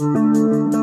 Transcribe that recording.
Música